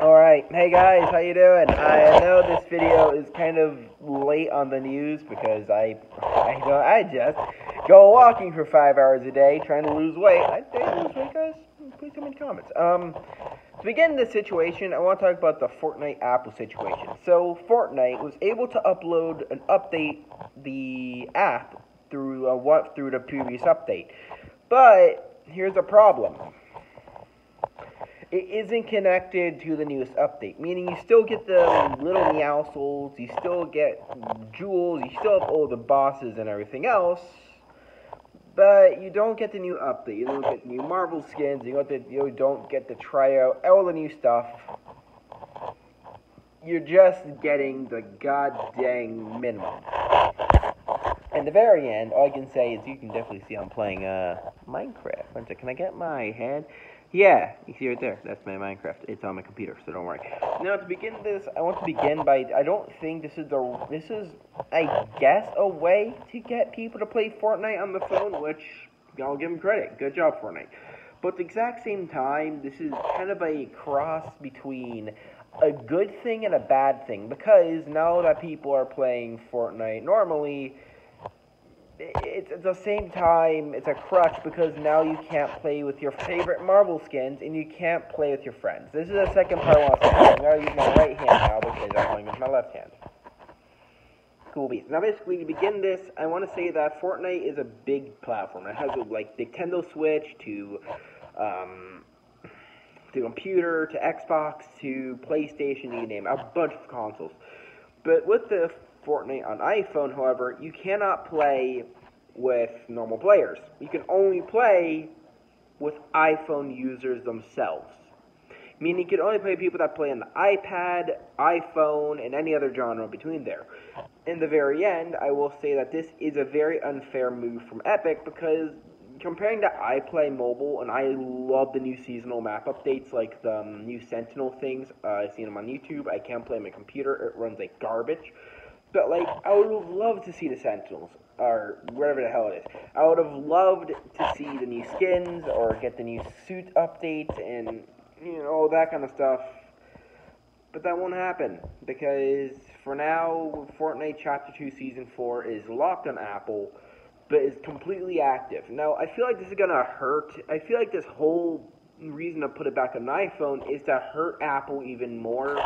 Alright, hey guys, how you doing? I know this video is kind of late on the news because I, I, know, I just go walking for five hours a day trying to lose weight. I did lose weight, guys. Please tell me in the comments. Um, to begin this situation, I want to talk about the Fortnite Apple situation. So, Fortnite was able to upload and update the app through a, what through the previous update, but here's a problem it isn't connected to the newest update, meaning you still get the little Meowscles, you still get jewels, you still have all the bosses and everything else, but you don't get the new update. You don't get new Marvel skins. You don't get, you don't get to try out all the new stuff. You're just getting the goddamn minimum. And the very end, all I can say is you can definitely see I'm playing uh, Minecraft. Can I get my hand? Yeah, you see right there. That's my Minecraft. It's on my computer, so don't worry. Now to begin this, I want to begin by. I don't think this is the. This is, I guess, a way to get people to play Fortnite on the phone, which I'll give them credit. Good job, Fortnite. But at the exact same time, this is kind of a cross between a good thing and a bad thing because now that people are playing Fortnite normally it's at the same time it's a crutch because now you can't play with your favorite Marvel skins and you can't play with your friends. This is the second part I want to say. I'm gonna use my right hand now because I'm playing with my left hand. Cool beats. Now basically to begin this, I want to say that Fortnite is a big platform. It has like Nintendo Switch to um, to computer to Xbox to PlayStation, you name it, a bunch of consoles. But with the Fortnite on iPhone, however, you cannot play with normal players. You can only play with iPhone users themselves. Meaning you can only play people that play on the iPad, iPhone, and any other genre between there. In the very end, I will say that this is a very unfair move from Epic because comparing to I play mobile and I love the new seasonal map updates like the um, new Sentinel things. Uh, I've seen them on YouTube. I can't play on my computer; it runs like garbage. But like, I would have loved to see the Sentinels or whatever the hell it is. I would have loved to see the new skins or get the new suit updates and you know all that kind of stuff. But that won't happen because for now, Fortnite Chapter 2 Season 4 is locked on Apple, but is completely active. Now, I feel like this is gonna hurt. I feel like this whole reason to put it back on iPhone is to hurt Apple even more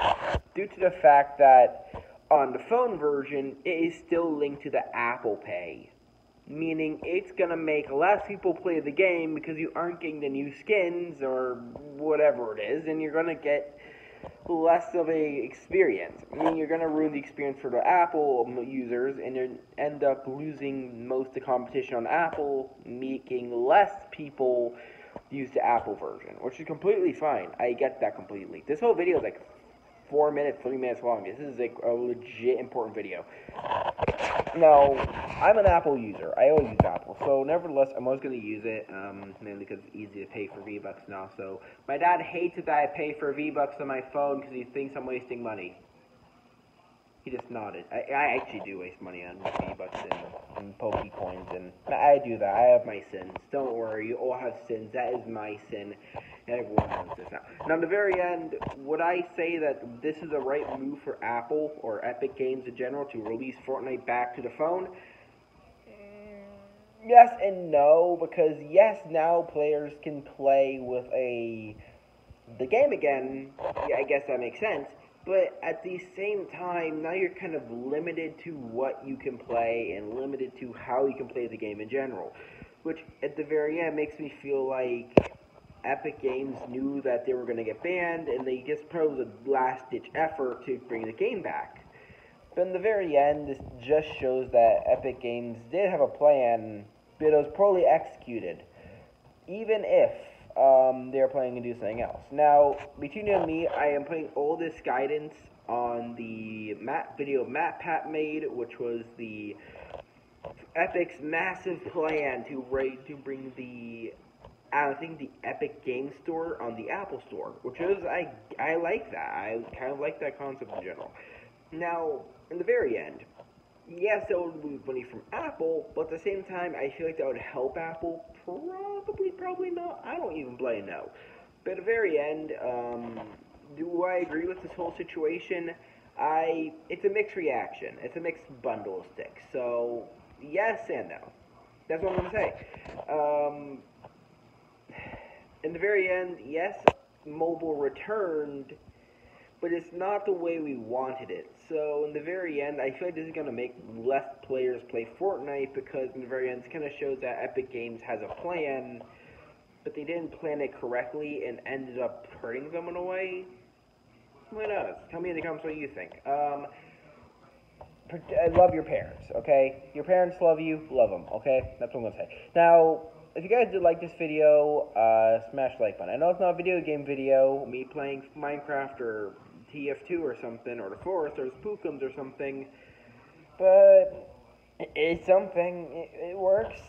due to the fact that on the phone version, it is still linked to the Apple Pay. Meaning it's gonna make less people play the game because you aren't getting the new skins or whatever it is, and you're gonna get less of a experience. I mean, you're gonna ruin the experience for the Apple users, and you end up losing most of the competition on Apple, making less people use the Apple version, which is completely fine. I get that completely. This whole video is like four minutes, three minutes long. This is like a legit important video. Now, I'm an Apple user. I always use Apple. So, nevertheless, I'm always going to use it, um, mainly because it's easy to pay for V-Bucks now. So, my dad hates that I pay for V-Bucks on my phone because he thinks I'm wasting money. He just nodded. I, I actually do waste money on V-Bucks and, and Poke Coins, and I do that. I have my sins. Don't worry, you all have sins. That is my sin. Everyone knows this now. Now, in the very end, would I say that this is the right move for Apple or Epic Games in general to release Fortnite back to the phone? Mm, yes and no, because yes, now players can play with a the game again. Yeah, I guess that makes sense but at the same time, now you're kind of limited to what you can play and limited to how you can play the game in general. Which, at the very end, makes me feel like Epic Games knew that they were going to get banned, and they just put a last ditch effort to bring the game back. But in the very end, this just shows that Epic Games did have a plan, but it was poorly executed. Even if um, they're planning to do something else. Now, between you and me, I am putting all this guidance on the map video MatPat made, which was the Epic's massive plan to rate to bring the I think the Epic Game Store on the Apple Store, which is I I like that. I kind of like that concept in general. Now, in the very end, yes, that would lose money from Apple, but at the same time, I feel like that would help Apple. Probably, probably not. I don't even blame no. But at the very end, um, do I agree with this whole situation? I it's a mixed reaction. It's a mixed bundle of sticks. So yes and no. That's what I'm gonna say. Um, in the very end, yes, mobile returned, but it's not the way we wanted it. So in the very end, I feel like this is gonna make less players play Fortnite because in the very end, it kind of shows that Epic Games has a plan, but they didn't plan it correctly and ended up hurting them in a way. Who knows? Tell me in the comments what you think. Um, I love your parents, okay? Your parents love you, love them, okay? That's what I'm gonna say. Now, if you guys did like this video, uh, smash the like button. I know it's not a video game video, me playing Minecraft or TF2 or something, or the Forest, or the Spookums or something, but it's something. It, it works.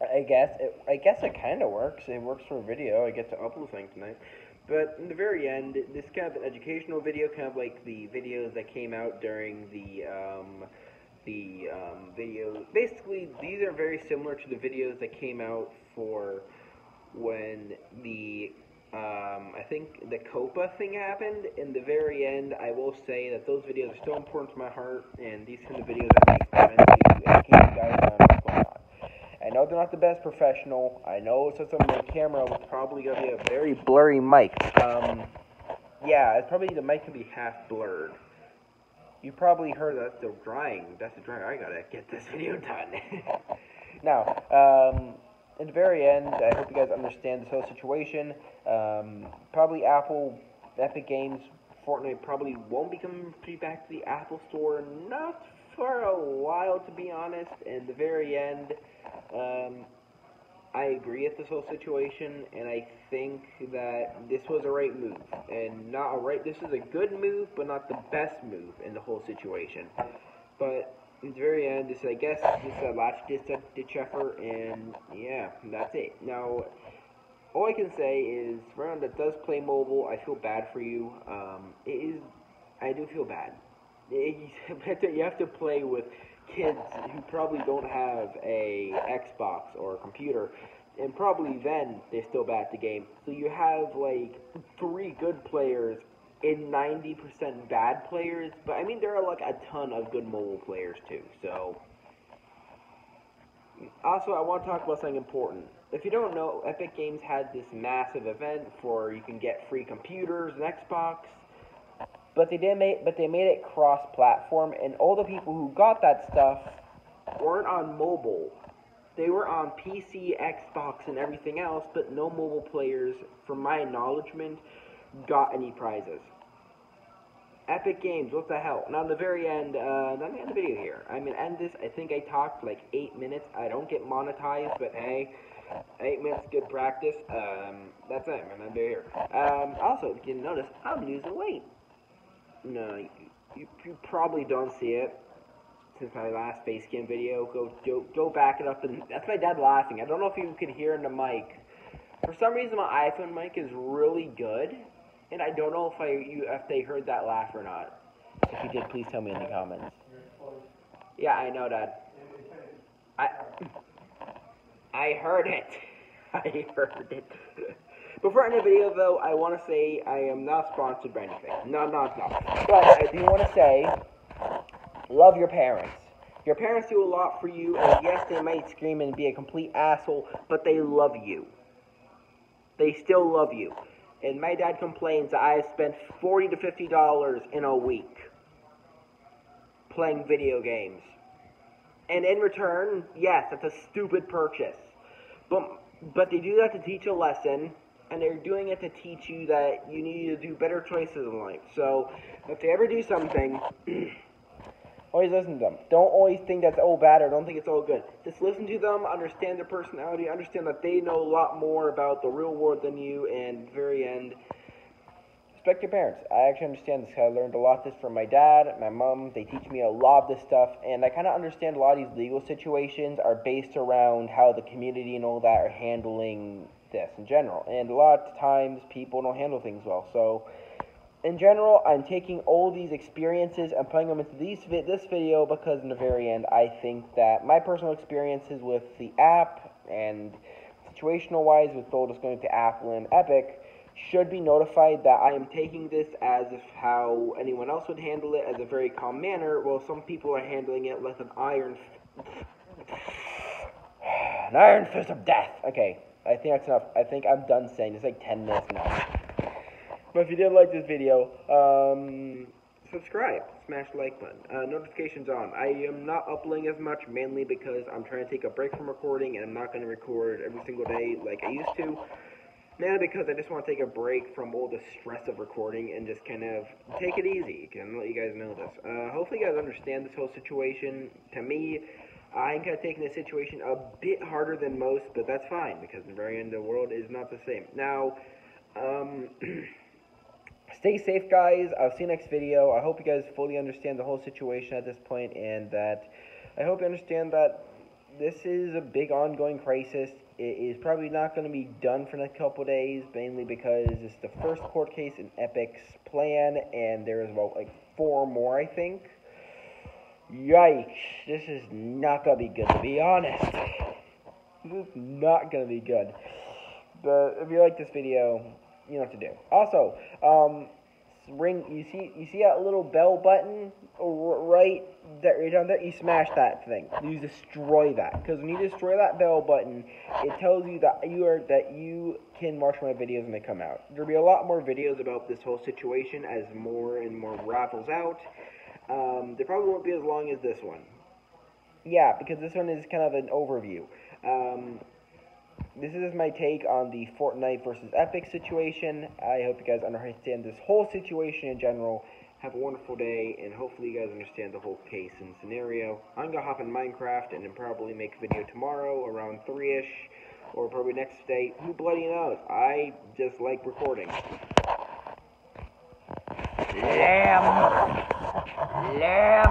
I guess. It, I guess it kind of works. It works for video. I get to upload things tonight. But in the very end, this kind of an educational video, kind of like the videos that came out during the um, the um, video. Basically, these are very similar to the videos that came out for when the um, I think the COPPA thing happened. In the very end, I will say that those videos are still important to my heart, and these kind of videos I make meant to educate you guys on what's going on. I know they're not the best professional. I know since I'm on camera it's probably gonna be a very blurry mic. Um, yeah, it's probably the mic can be half blurred. You probably heard that's the drying. That's the drying. I gotta get this video done. now, um, in the very end, I hope you guys understand this whole situation. Um, probably Apple, Epic Games, Fortnite probably won't be coming back to the Apple Store. Not for a while, to be honest. In the very end, um, I agree with this whole situation, and I think that this was a right move, and not a right. This is a good move, but not the best move in the whole situation. But in the very end, this I guess this a last ditch, ditch effort, and yeah, that's it. Now, all I can say is, anyone that does play mobile, I feel bad for you. Um, it is, I do feel bad. It, you have to play with kids who probably don't have a Xbox or a computer, and probably then they're still bad at the game. So you have like three good players and 90% bad players, but I mean there are like a ton of good mobile players too. So also I want to talk about something important. If you don't know, Epic Games had this massive event for you can get free computers and Xbox but they did make, but they made it cross-platform, and all the people who got that stuff weren't on mobile. They were on PC, Xbox, and everything else, but no mobile players, from my acknowledgement, got any prizes. Epic Games, what the hell? Now, the very end, uh, let me end the video here. I'm gonna end this. I think I talked like eight minutes. I don't get monetized, but hey, eight minutes, good practice. Um, that's it. I'm gonna do here. Um, also, if you notice, I'm losing weight. No, you, you, probably don't see it since my last base game video. Go, go go back it up, and that's my dad laughing. I don't know if you could hear in the mic. For some reason, my iPhone mic is really good, and I don't know if I you if they heard that laugh or not. If you did, please tell me in the comments. Yeah, I know, Dad. I I heard it. I heard it. Before ending the video, though, I want to say I am not sponsored by anything. No, no, no. But I do want to say, love your parents. Your parents do a lot for you, and yes, they might scream and be a complete asshole, but they love you. They still love you. And my dad complains that I spent forty to fifty dollars in a week playing video games. And in return, yes, that's a stupid purchase. But but they do that to teach a lesson and they're doing it to teach you that you need to do better choices in life. So if they ever do something, always listen to them. Don't always think that's all bad or don't think it's all good. Just listen to them, understand their personality, understand that they know a lot more about the real world than you, and very end, respect your parents. I actually understand this. I learned a lot this from my dad, my mom. They teach me a lot of this stuff, and I kind of understand a lot of these legal situations are based around how the community and all that are handling this in general. And a lot of times people don't handle things well. So in general, I'm taking all these experiences and putting them into these this video because in the very end, I think that my personal experiences with the app and situational wise, with Goldust going to Apple and Epic, should be notified that I am taking this as if how anyone else would handle it as a very calm manner, while some people are handling it like an iron, an iron fist of death. Okay, I think that's enough. I think I'm done saying. It's like 10 minutes now. But if you did like this video, um, subscribe, smash the like button, uh, notifications on. I am not uploading as much, mainly because I'm trying to take a break from recording, and I'm not going to record every single day like I used to. Now because I just want to take a break from all the stress of recording and just kind of take it easy. Can let you guys know this. Uh, hopefully you guys understand this whole situation. To me, I'm kind of taking the situation a bit harder than most, but that's fine because the very end of the world is not the same. Now, um, stay safe, guys. I'll see you next video. I hope you guys fully understand the whole situation at this point, and that I hope you understand that this is a big ongoing crisis. It is probably not going to be done for the next couple days, mainly because it's the first court case in Epic's plan, and there is about like four more, I think. Yikes! This is not going to be good, to be honest. This is not going to be good. But if you like this video, you know what to do. Also, um, ring. You see, you see that little bell button right there, right down there. You smash that thing. You destroy that because when you destroy that bell button, it tells you that you are that you can watch my videos when they come out. There'll be a lot more videos about this whole situation as more and more raffles out. Um, they probably won't be as long as this one. Yeah, because this one is kind of an overview. Um, this is my take on the Fortnite versus Epic situation. I hope you guys understand this whole situation in general. Have a wonderful day, and hopefully you guys understand the whole case and scenario. I'm gonna hop in Minecraft and then probably make a video tomorrow around 3-ish, or probably next day. Who bloody knows? I just like recording. Lamb! Lamb!